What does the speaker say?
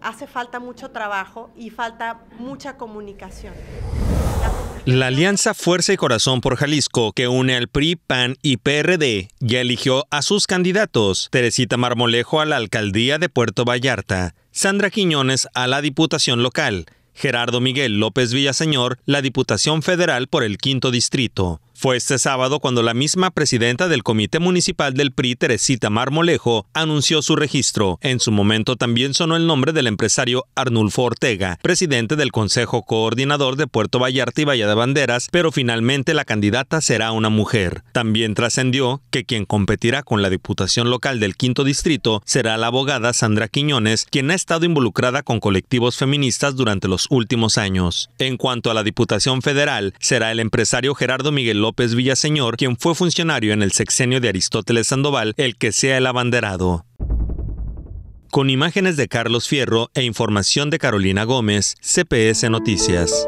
hace falta mucho trabajo y falta mucha comunicación. La alianza Fuerza y Corazón por Jalisco, que une al PRI, PAN y PRD, ya eligió a sus candidatos. Teresita Marmolejo a la alcaldía de Puerto Vallarta, Sandra Quiñones a la diputación local, Gerardo Miguel López Villaseñor la Diputación Federal por el Quinto Distrito. Fue este sábado cuando la misma presidenta del Comité Municipal del PRI, Teresita Marmolejo, anunció su registro. En su momento también sonó el nombre del empresario Arnulfo Ortega, presidente del Consejo Coordinador de Puerto Vallarta y Bahía de Banderas, pero finalmente la candidata será una mujer. También trascendió que quien competirá con la Diputación Local del Quinto Distrito será la abogada Sandra Quiñones, quien ha estado involucrada con colectivos feministas durante los últimos años. En cuanto a la Diputación Federal, será el empresario Gerardo Miguel López Villaseñor, quien fue funcionario en el sexenio de Aristóteles Sandoval, el que sea el abanderado. Con imágenes de Carlos Fierro e información de Carolina Gómez, CPS Noticias.